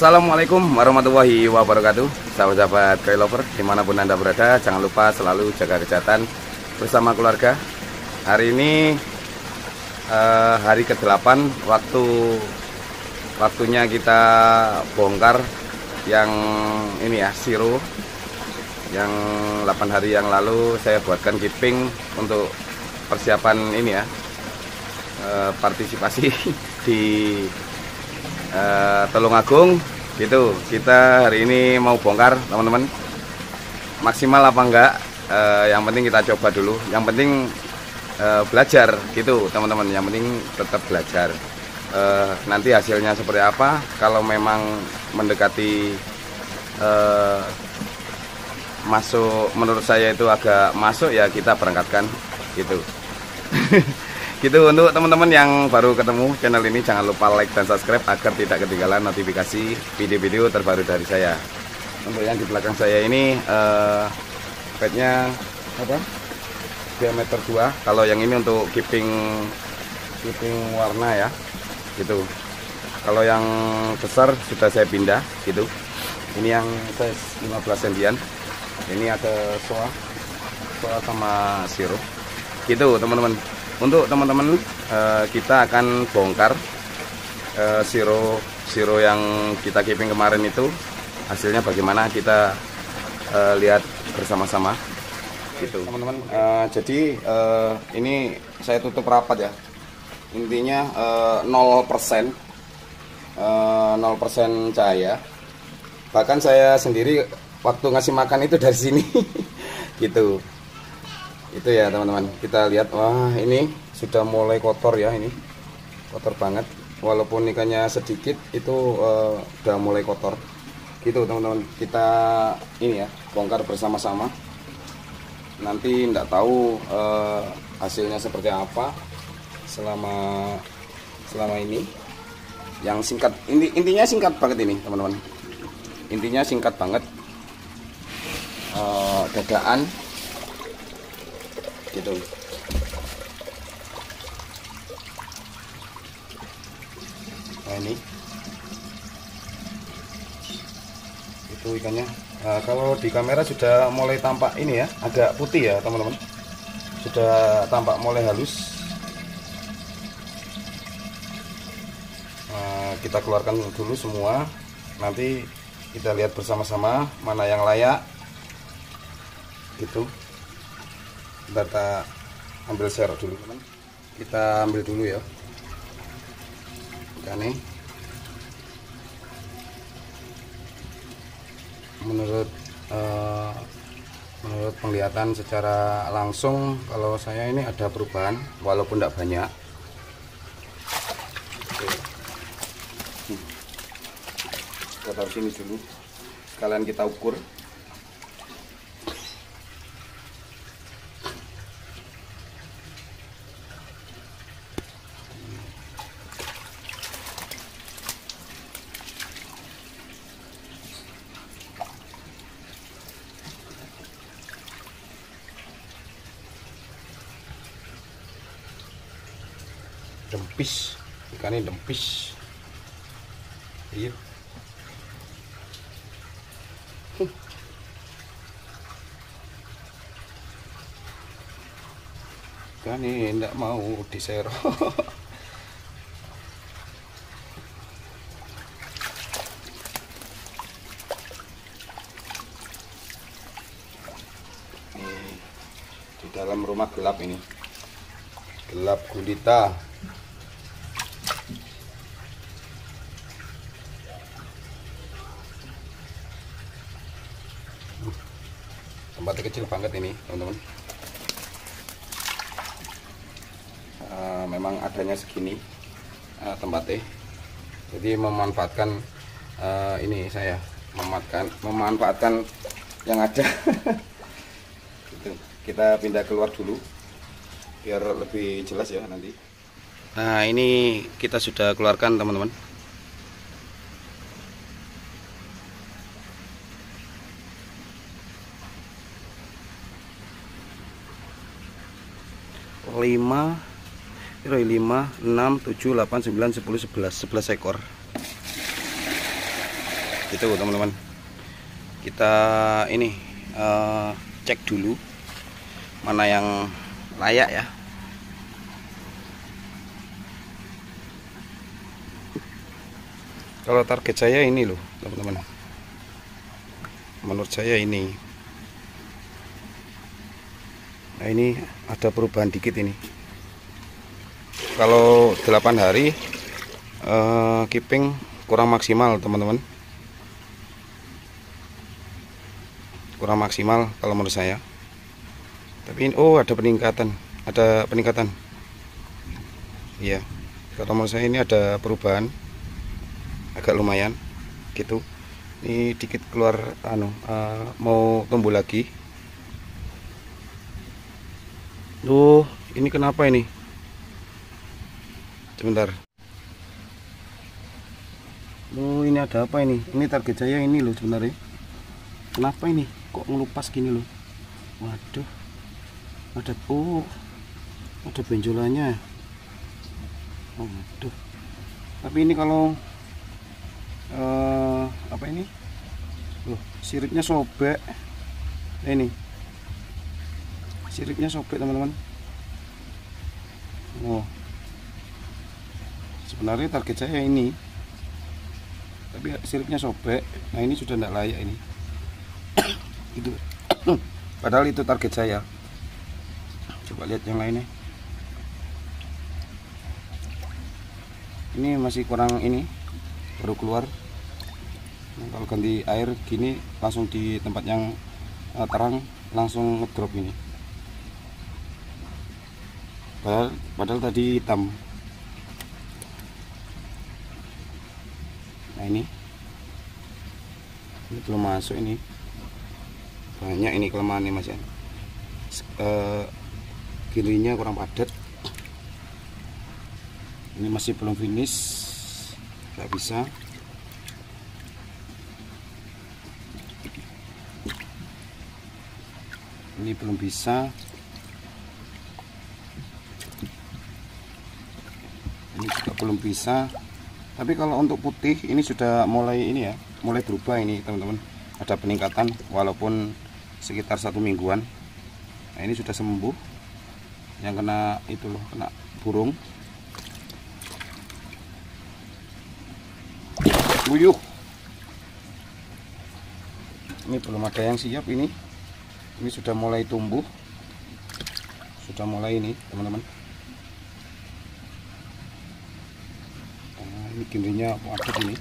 Assalamualaikum warahmatullahi wabarakatuh. Sahabat-sahabat lover di mana pun anda berada Jangan lupa selalu jaga kesehatan bersama keluarga. Hari ini eh, hari ke-8 Waktu Waktunya kita bongkar Yang ini ya Siro. Yang 8 hari yang lalu Saya buatkan keeping Untuk persiapan ini ya eh, Partisipasi di uh, Telung Agung gitu. Kita hari ini mau bongkar teman-teman. Maksimal apa enggak? Uh, yang penting kita coba dulu. Yang penting uh, belajar gitu teman-teman. Yang penting tetap belajar. Uh, nanti hasilnya seperti apa? Kalau memang mendekati uh, masuk menurut saya itu agak masuk ya kita berangkatkan gitu gitu untuk teman-teman yang baru ketemu channel ini jangan lupa like dan subscribe agar tidak ketinggalan notifikasi video-video terbaru dari saya. Untuk yang di belakang saya ini uh, bednya apa? Diameter 2 kalau yang ini untuk keeping keeping warna ya gitu. Kalau yang besar sudah saya pindah gitu. Ini yang size 15 cm ini ada soa soa sama sirup. Gitu teman-teman untuk teman-teman uh, kita akan bongkar uh, siro siro yang kita keeping kemarin itu. Hasilnya bagaimana kita uh, lihat bersama-sama. Gitu. Teman-teman uh, jadi uh, ini saya tutup rapat ya. Intinya uh, 0% uh, 0% cahaya. Bahkan saya sendiri waktu ngasih makan itu dari sini. Gitu itu ya teman-teman. Kita lihat wah ini sudah mulai kotor ya ini. Kotor banget. Walaupun ikannya sedikit itu uh, udah mulai kotor. Gitu teman-teman. Kita ini ya bongkar bersama-sama. Nanti tidak tahu uh, hasilnya seperti apa selama selama ini. Yang singkat inti, intinya singkat banget ini teman-teman. Intinya singkat banget. Uh, dadaan gitu. Nah ini. Itu ikannya. Nah, kalau di kamera sudah mulai tampak ini ya agak putih ya teman-teman. Sudah tampak mulai halus. Nah, kita keluarkan dulu semua. Nanti kita lihat bersama-sama mana yang layak. Gitu kita ambil serok dulu teman. Kita ambil dulu ya. Ikan menurut uh, menurut penglihatan secara langsung kalau saya ini ada perubahan walaupun tidak banyak. Kita taruh sini dulu. Sekalian kita ukur dempis. Ikannya dempis. Iya. Kan ini tidak mau diserok. Di dalam rumah gelap ini. Gelap gulita tempatnya kecil banget ini teman-teman. Uh, memang adanya segini uh, tempatnya. Jadi memanfaatkan uh, ini saya memanfaatkan memanfaatkan yang ada. Gitu. kita pindah keluar dulu biar lebih jelas ya nanti. Nah ini kita sudah keluarkan teman-teman lima lima enam tujuh delapan sembilan sepuluh sebelas sebelas ekor. Gitu teman-teman. Kita ini uh, cek dulu mana yang layak ya. Kalau target saya ini loh teman-teman. Menurut saya ini nah ini ada perubahan dikit ini. Kalau 8 hari uh, keeping kurang maksimal teman-teman. Kurang maksimal kalau menurut saya. Tapi ini, oh ada peningkatan. Ada peningkatan. Iya. Kalau menurut saya ini ada perubahan. Agak lumayan gitu. Ini dikit keluar anu uh, mau tumbuh lagi Duh, ini kenapa ini? Sebentar. Duh, ini ada apa ini? Ini target saya ini loh sebenarnya. Kenapa ini? Kok ngelupas gini loh? Waduh. Ada oh. Ada benjolannya. Waduh. Tapi ini kalau uh, apa ini? Loh, siripnya sobek. Ini siripnya sobek teman-teman. Oh. Sebenarnya target saya ini tapi siripnya sobek. Nah ini sudah tidak layak ini. Itu. Padahal itu target saya. Coba lihat yang lainnya. Ini masih kurang ini baru keluar. Nah, kalau ganti air gini langsung di tempat yang uh, terang langsung ngedrop ini padahal, padahal tadi hitam. Nah ini. Ini belum masuk ini. Banyak ini kelemahan nih mas ya. E, kirinya kurang padat. Ini masih belum finish. Nggak bisa. Ini belum bisa ini juga belum bisa. Tapi kalau untuk putih ini sudah mulai ini ya mulai berubah ini teman-teman. Ada peningkatan walaupun sekitar satu mingguan. Nah ini sudah sembuh. Yang kena itu loh kena burung. Buyuh ini belum ada yang siap ini. Ini sudah mulai tumbuh. Sudah mulai ini teman-teman ini gindinya padat ini.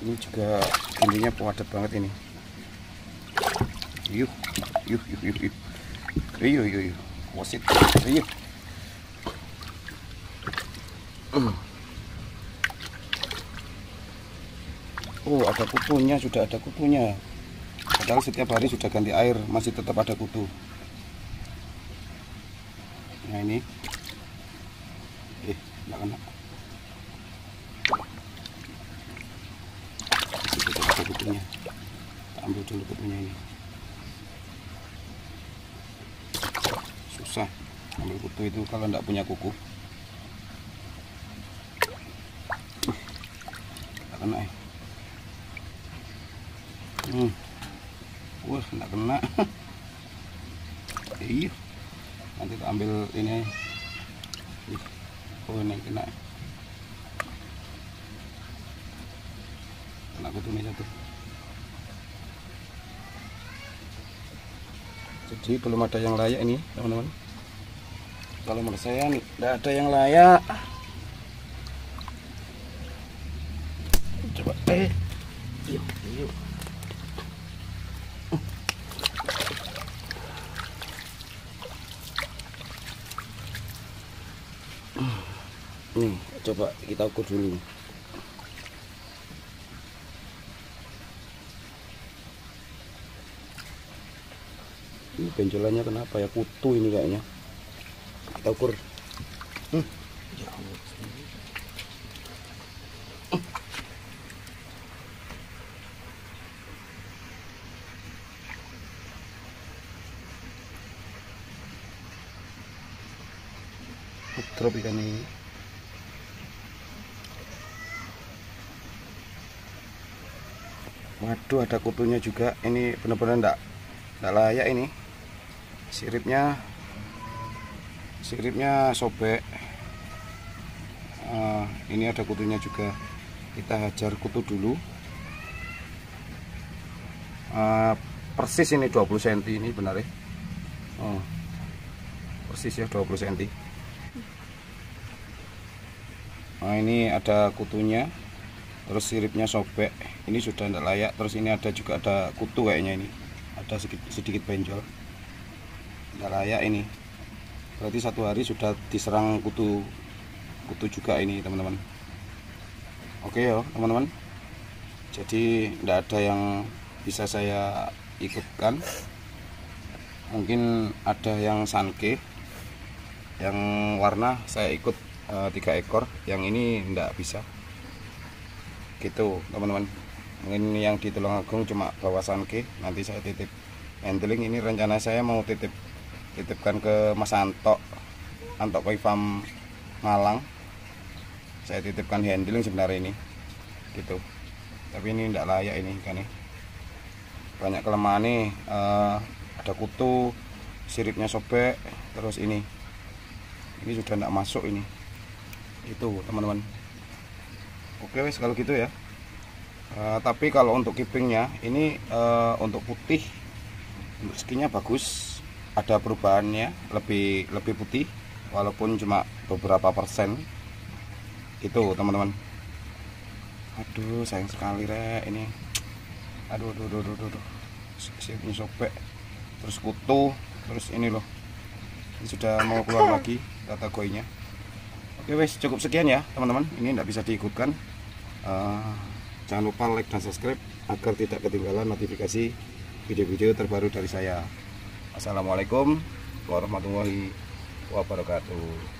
Ini juga gindinya padat banget ini. Yuk yuk yuk yuk yuk yuk yuk yuk wasit yuk Oh ada kutunya sudah ada kutunya. Padahal setiap hari sudah ganti air Masih tetap ada kutu. Nah ini nggak kena ada kutunya kita ambil dulu kutunya ini susah ambil kutu itu kalau tidak punya kuku. Nggak kena ya hmm. wah nggak kena. Iya. Nanti kita ambil ini oh ini kena. Kena kutunya satu. Jadi belum ada yang layak ini teman-teman. Kalau menurut saya tidak ada yang layak. Coba eh yuk yuk nih coba kita ukur dulu. Ini benjolannya kenapa ya? Kutu ini kayaknya. Kita ukur. Hmm. drop ini waduh ada kutunya juga. Ini benar-benar enggak enggak layak ini. Siripnya siripnya sobek. Uh, ini ada kutunya juga. Kita hajar kutu dulu. Uh, persis ini 20 cm ini benar ya? Oh, persis ya 20 cm nah ini ada kutunya terus siripnya sobek. Ini sudah tidak layak. Terus ini ada juga ada kutu kayaknya ini. Ada sedikit, sedikit benjol. Tidak layak ini. Berarti satu hari sudah diserang kutu kutu juga ini teman-teman. Oke ya teman-teman. Jadi tidak ada yang bisa saya ikutkan. Mungkin ada yang sanke yang warna saya ikut uh, tiga ekor. Yang ini tidak bisa gitu teman-teman. Mungkin yang di Tulungagung cuma bawa sanke nanti saya titip. Handling ini rencana saya mau titip titipkan ke Mas Anto Anto Koi Farm Malang. Saya titipkan handling sebenarnya ini gitu. Tapi ini tidak layak ini kan nih banyak kelemahan nih uh, ada kutu siripnya sobek terus ini. Ini sudah tidak masuk ini. Itu teman-teman oke wes kalau gitu ya. Uh, tapi kalau untuk keepingnya ini uh, untuk putih untuk skinnya bagus. Ada perubahannya lebih lebih putih walaupun cuma beberapa persen. Itu teman-teman. Aduh sayang sekali re ini. Aduh aduh aduh aduh, aduh. ini sobek. Terus kutu terus ini loh. Ini sudah mau keluar lagi data koinnya Oke wes cukup sekian ya teman-teman. Ini tidak bisa diikutkan. Uh, jangan lupa like dan subscribe agar tidak ketinggalan notifikasi video-video terbaru dari saya. Assalamualaikum warahmatullahi wabarakatuh.